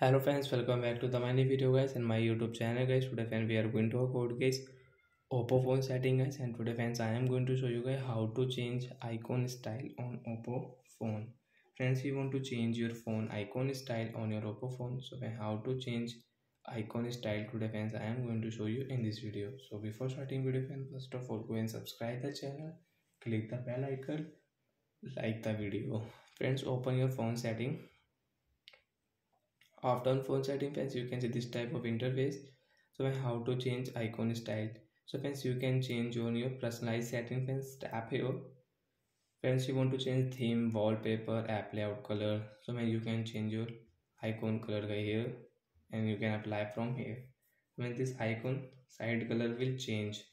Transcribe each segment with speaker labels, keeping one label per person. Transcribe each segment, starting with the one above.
Speaker 1: hello friends welcome back to the my video guys and my youtube channel guys. Today friends we are going to talk about guys oppo phone setting guys. And today friends i am going to show you guys how to change icon style on oppo phone. Friends you want to change your phone icon style on your oppo phone. So how to change icon style today friends i am going to show you in this video. So before starting video friends first of all go and subscribe the channel. Click the bell icon. Like the video. Friends open your phone setting after on phone setting friends you can see this type of interface. So how to change icon style. So friends you can change on your personalized setting friends tap here. Friends you want to change theme wallpaper app layout color. So when you can change your icon color here and you can apply from here. When this icon side color will change.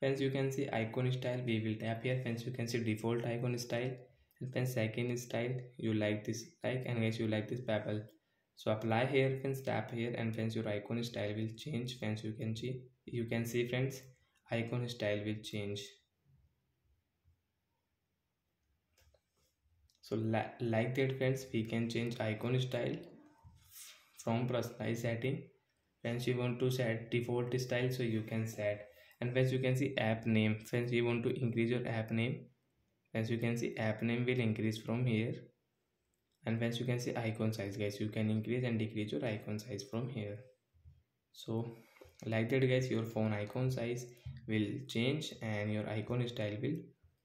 Speaker 1: Friends you can see icon style we will tap here. Friends you can see default icon style. And friends second style you like this like and guys you like this pebble so apply here friends tap here and friends your icon style will change. Friends you can see you can see friends icon style will change. So like that friends we can change icon style from personalized setting. Friends you want to set default style so you can set. And friends you can see app name. Friends you want to increase your app name. As you can see app name will increase from here and once you can see icon size guys you can increase and decrease your icon size from here. So like that guys your phone icon size will change and your icon style will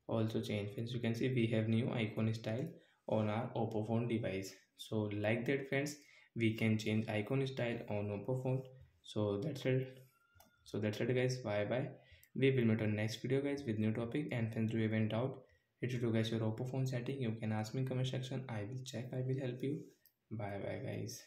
Speaker 1: also change. Friends you can see we have new icon style on our oppo phone device. So like that friends we can change icon style on oppo phone. So that's it. So that's it guys. Bye bye we will meet on next video guys with new topic. And friends do you have any doubt if you guys your oppo phone setting you can ask me in comment section i will check i will help you bye bye guys